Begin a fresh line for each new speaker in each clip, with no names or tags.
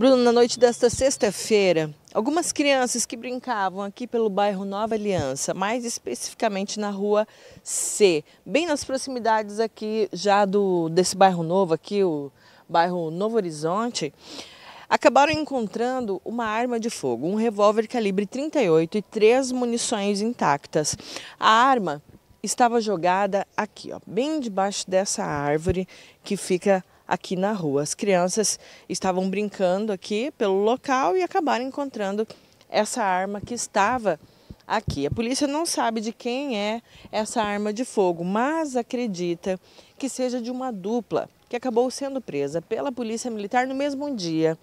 Bruno, na noite desta sexta-feira, algumas crianças que brincavam aqui pelo bairro Nova Aliança, mais especificamente na rua C, bem nas proximidades aqui já do desse bairro novo aqui, o bairro Novo Horizonte, acabaram encontrando uma arma de fogo, um revólver calibre 38 e três munições intactas. A arma estava jogada aqui, ó, bem debaixo dessa árvore que fica aqui na rua. As crianças estavam brincando aqui pelo local e acabaram encontrando essa arma que estava aqui. A polícia não sabe de quem é essa arma de fogo, mas acredita que seja de uma dupla que acabou sendo presa pela Polícia Militar no mesmo dia.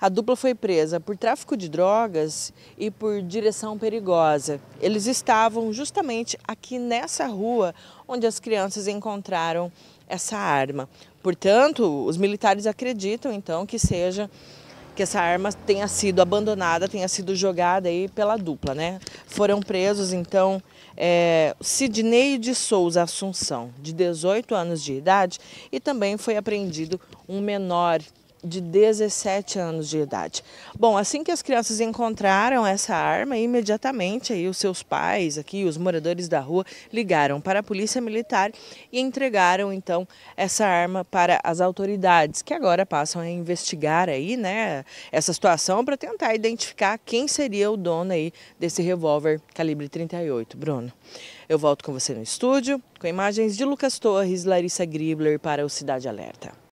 A dupla foi presa por tráfico de drogas e por direção perigosa. Eles estavam justamente aqui nessa rua onde as crianças encontraram essa arma. Portanto, os militares acreditam então que seja que essa arma tenha sido abandonada, tenha sido jogada aí pela dupla, né? Foram presos então é, Sidney de Souza Assunção, de 18 anos de idade, e também foi apreendido um menor de 17 anos de idade. Bom, assim que as crianças encontraram essa arma, imediatamente aí os seus pais, aqui os moradores da rua, ligaram para a polícia militar e entregaram então essa arma para as autoridades, que agora passam a investigar aí, né, essa situação para tentar identificar quem seria o dono aí desse revólver calibre 38. Bruno, eu volto com você no estúdio com imagens de Lucas Torres, Larissa Gribler para o Cidade Alerta.